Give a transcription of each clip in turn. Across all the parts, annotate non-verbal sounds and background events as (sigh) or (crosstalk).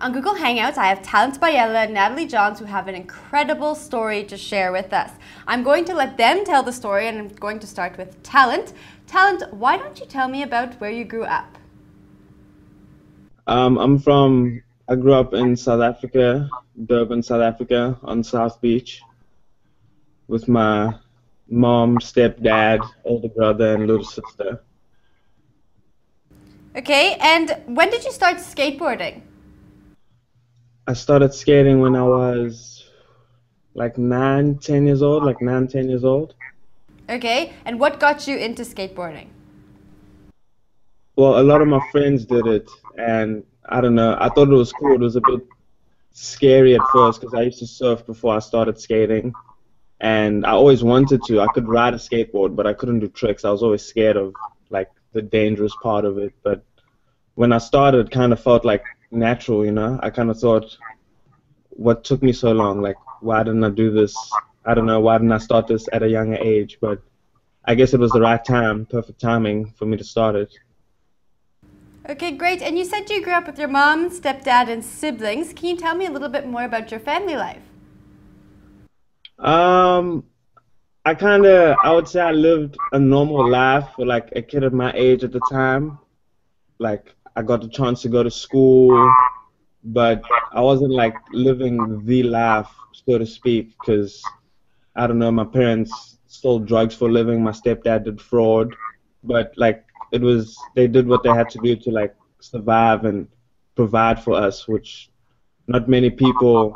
On Google Hangouts, I have Thalente Biyela and Natalie Johns who have an incredible story to share with us. I'm going to let them tell the story and I'm going to start with Thalente. Thalente, why don't you tell me about where you grew up? Um, I'm from, I grew up in South Africa, Durban, South Africa, on South Beach with my mom, stepdad, older brother, and little sister. Okay, and when did you start skateboarding? I started skating when I was like nine, ten years old, like nine, ten years old. Okay, and what got you into skateboarding? Well, a lot of my friends did it, and I don't know. I thought it was cool. It was a bit scary at first because I used to surf before I started skating, and I always wanted to. I could ride a skateboard, but I couldn't do tricks. I was always scared of like the dangerous part of it. But when I started, it kind of felt like natural, you know. I kind of thought, what took me so long? Like, why didn't I do this? I don't know. Why didn't I start this at a younger age? But I guess it was the right time, perfect timing for me to start it. Okay, great. And you said you grew up with your mom, stepdad, and siblings. Can you tell me a little bit more about your family life? Um, I kind of, I would say I lived a normal life for like a kid of my age at the time. Like, I got the chance to go to school, but I wasn't like living the life, so to speak, because I don't know, my parents sold drugs for a living, my stepdad did fraud, but like it was, they did what they had to do to like survive and provide for us, which not many people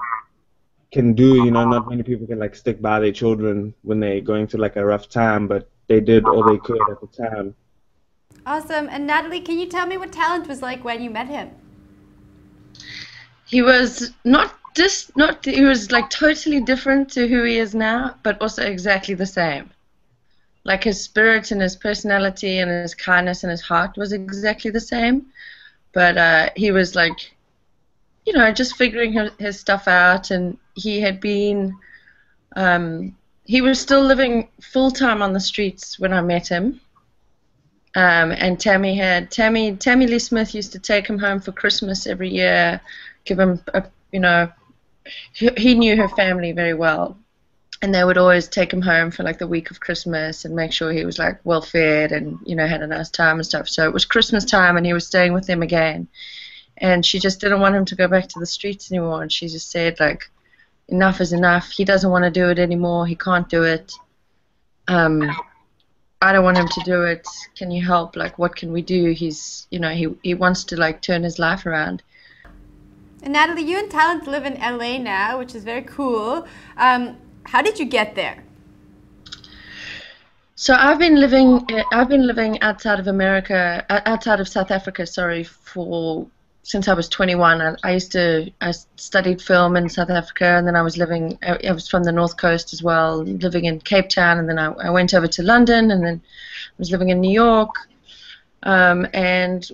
can do. You know, not many people can like stick by their children when they're going through like a rough time, but they did all they could at the time. Awesome. And Natalie, can you tell me what Thalente was like when you met him? He was not just not he was like totally different to who he is now, but also exactly the same. Like his spirit and his personality and his kindness and his heart was exactly the same, but uh, he was like, you know, just figuring his, his stuff out, and he had been. Um, he was still living full time on the streets when I met him, um, and Tammy had Tammy Tammy Lee Smith used to take him home for Christmas every year, give him a you know he, he knew her family very well, and they would always take him home for like the week of Christmas and make sure he was like well fed and you know had a nice time and stuff. So it was Christmas time and he was staying with them again, and she just didn't want him to go back to the streets anymore. And she just said like, enough is enough. He doesn't want to do it anymore. He can't do it. Um, I don't want him to do it. Can you help? Like, what can we do? He's, you know, he he wants to like turn his life around. And Natalie, you and Thalente live in LA now, which is very cool. Um, how did you get there? So I've been living, I've been living outside of America, outside of South Africa, sorry, for since I was 21. I, I, used to I studied film in South Africa, and then I was living. I was from the north coast as well, living in Cape Town, and then I, I went over to London, and then I was living in New York. Um, and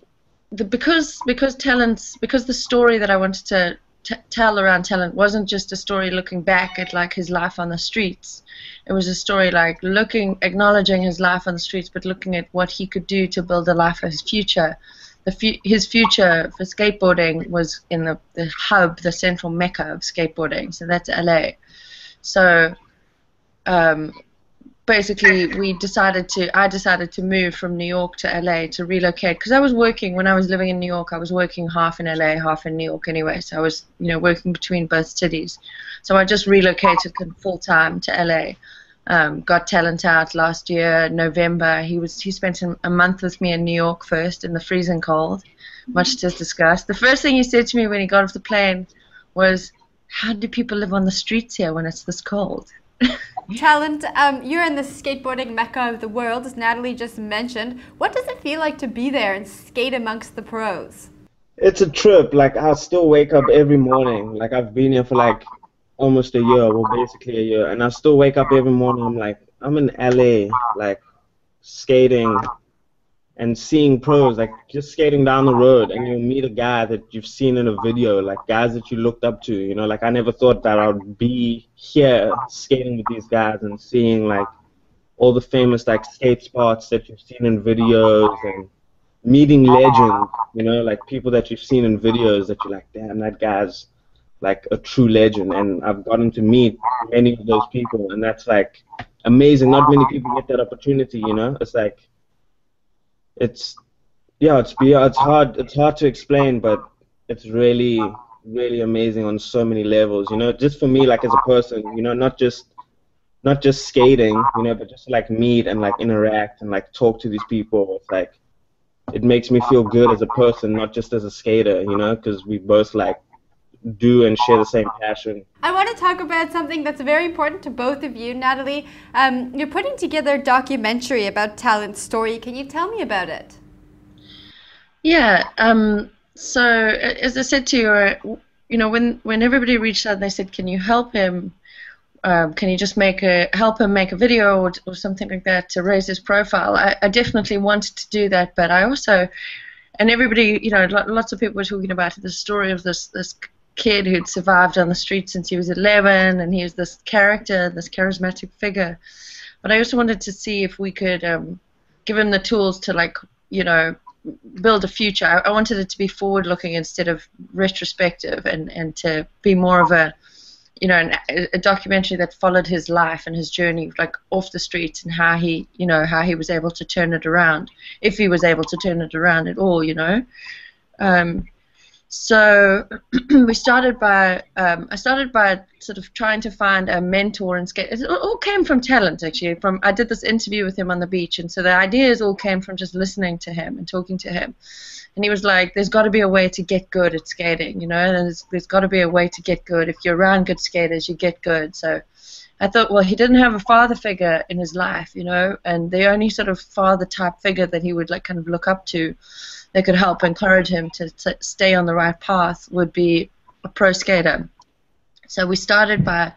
the, because because Thalente's because the story that I wanted to t- tell around Thalente wasn't just a story looking back at like his life on the streets. It was a story like looking, acknowledging his life on the streets, but looking at what he could do to build a life for his future fu- his future for skateboarding was in the, the hub, the central mecca of skateboarding. So that's LA. So um, basically, we decided to. I decided to move from New York to LA to relocate because I was working when I was living in New York. I was working half in LA, half in New York anyway. So I was, you know, working between both cities. So I just relocated full time to LA um, got Thalente out last year November. He was he spent a month with me in New York first in the freezing cold, much to his disgust. The first thing he said to me when he got off the plane was, "How do people live on the streets here when it's this cold?" (laughs) Thalente, um, you're in the skateboarding mecca of the world, as Natalie just mentioned. What does it feel like to be there and skate amongst the pros? It's a trip. Like I still wake up every morning. Like I've been here for like almost a year, well, basically a year, and I still wake up every morning. I'm like, I'm in LA, like skating and seeing pros, like just skating down the road, and you'll meet a guy that you've seen in a video, like guys that you looked up to. You know, like I never thought that I would be here skating with these guys and seeing like all the famous like skate spots that you've seen in videos and meeting legends, you know, like people that you've seen in videos that you're like, damn, that guy's like a true legend. And I've gotten to meet many of those people, and that's like amazing. Not many people get that opportunity, you know. It's like, it's, yeah, it's yeah, it's hard, it's hard to explain, but it's really, really amazing on so many levels, you know. Just for me, like as a person, you know, not just not just skating, you know, but just like meet and like interact and like talk to these people. It's like it makes me feel good as a person, not just as a skater, you know, because we both like do and share the same passion. I want to talk about something that's very important to both of you, Natalie. Um, you're putting together a documentary about Thalente's story. Can you tell me about it? Yeah. Um, so as I said to you, you know, when when everybody reached out and they said, "Can you help him?" um, can you just make a help him make a video or, or something like that to raise his profile? I, I, definitely wanted to do that, but I also, and everybody, you know, lots of people were talking about the story of this this kid who'd survived on the street since he was 11, and he was this character, this charismatic figure. But I also wanted to see if we could um, give him the tools to like, you know, build a future. I, I wanted it to be forward-looking instead of retrospective, and and to be more of a you know, an, a documentary that followed his life and his journey, like off the streets, and how he, you know, how he was able to turn it around, if he was able to turn it around at all, you know. Um, so (clears throat) we started by, um, I started by sort of trying to find a mentor and skate. It all came from Thalente, actually. From I did this interview with him on the beach, and so the ideas all came from just listening to him and talking to him and he was like, "There's got to be a way to get good at skating, you know. And there's, there's got to be a way to get good. If you're around good skaters, you get good." So I thought, well, he didn't have a father figure in his life, you know, and the only sort of father type figure that he would like kind of look up to that could help encourage him to, stay on the right path would be a pro skater. So we started by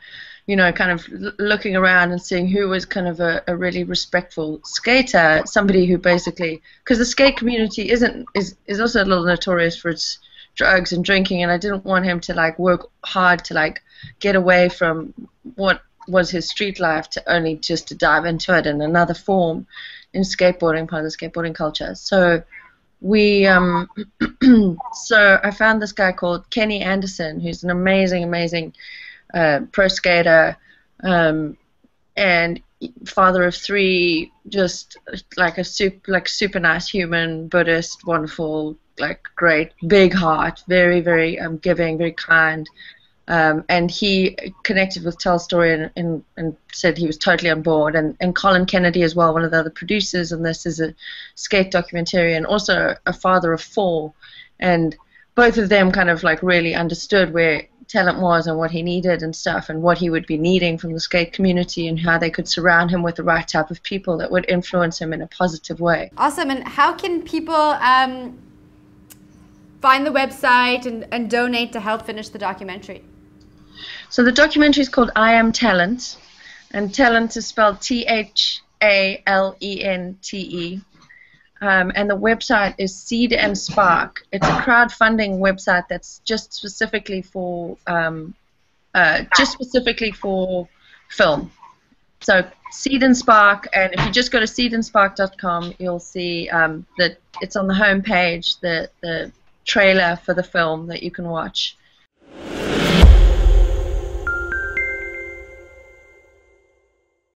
you know, kind of looking around and seeing who was kind of a, a really respectful skater, somebody who basically, because the skate community isn't is is also a little notorious for its drugs and drinking, and I didn't want him to like work hard to like get away from what was his street life to only just to dive into it in another form in skateboarding, part of the skateboarding culture. So we um (clears throat) so I found this guy called Kenny Anderson, who's an amazing, amazing uh, pro skater, um, and father of three, just like a super, like super nice human, Buddhist, wonderful, like great, big heart, very, very um, giving, very kind. Um, and he connected with Tell Story and, and, and, said he was totally on board. And, and Colin Kennedy as well, one of the other producers on this, is a skate documentary and also a father of four. And both of them kind of like really understood where Thalente was and what he needed and stuff and what he would be needing from the skate community and how they could surround him with the right type of people that would influence him in a positive way. Awesome. And how can people um, find the website and, and donate to help finish the documentary? So the documentary is called I Am Thalente, and Thalente is spelled T H A L E N T E. Um, and the website is Seed and Spark. It's a crowdfunding website that's just specifically for um, uh, just specifically for film. So Seed and Spark, and if you just go to seedandspark.com, you'll see um, that it's on the home page, the the trailer for the film that you can watch.